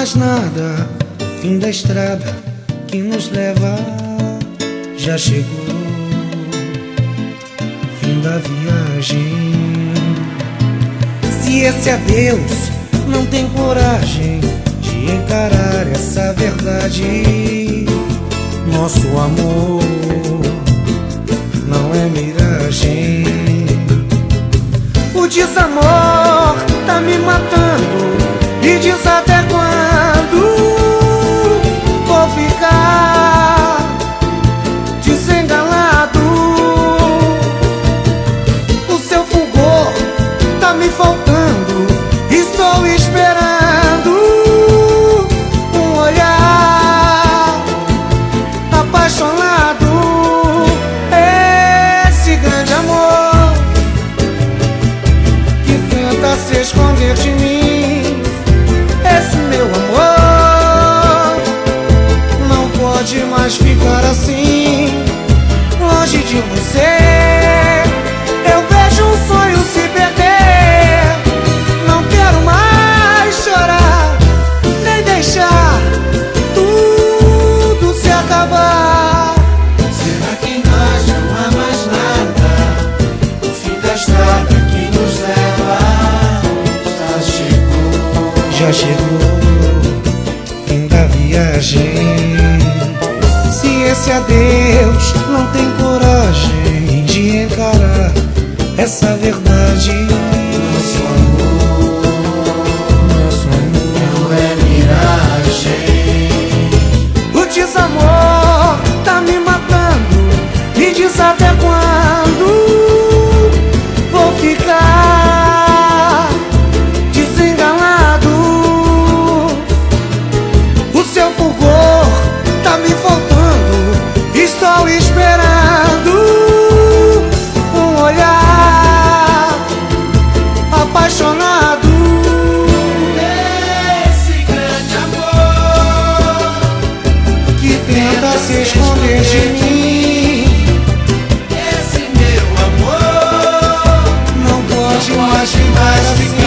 mais nada, o fim da estrada que nos leva já chegou. Fim da viagem. Se esse adeus não tem coragem de encarar essa verdade, nosso amor não é miragem. De você. Eu vejo um sonho se perder. Não quero mais chorar, nem deixar tudo se acabar. Será que nós não há mais nada? O fim da estrada que nos leva já chegou. Já chegou fim da viagem. Se esse se esconder de mim. Esse meu amor não pode mais vir mais assim.